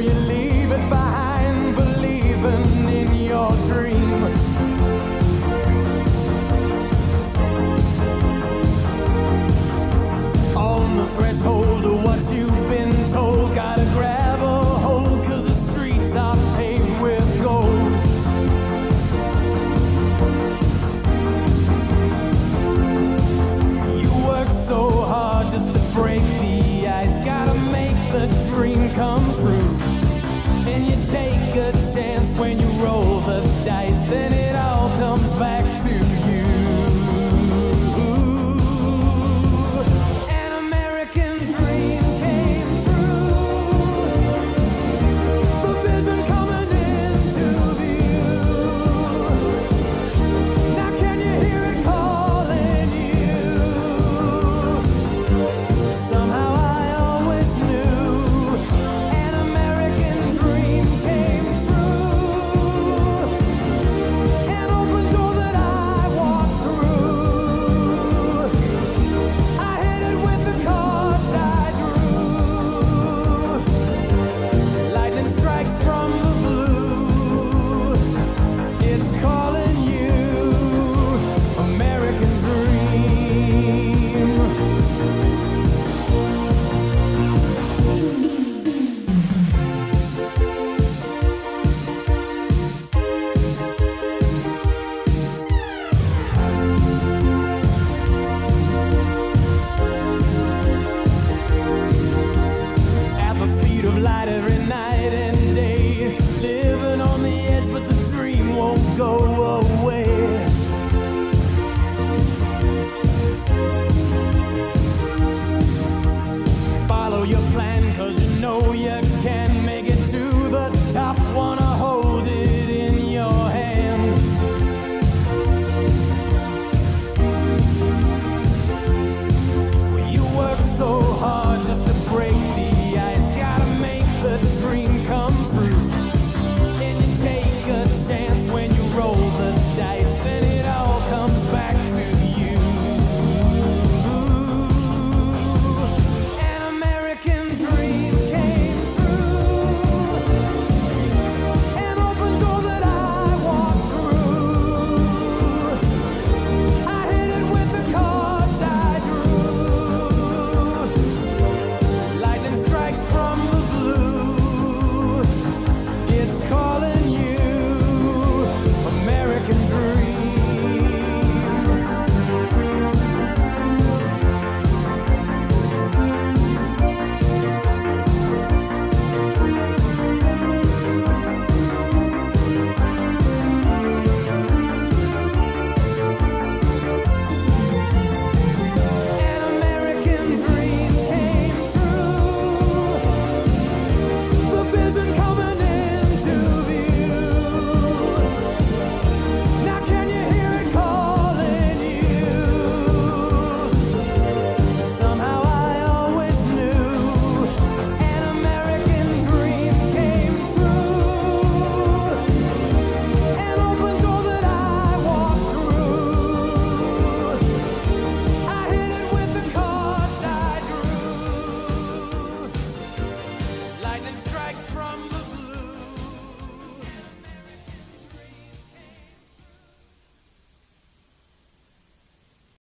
you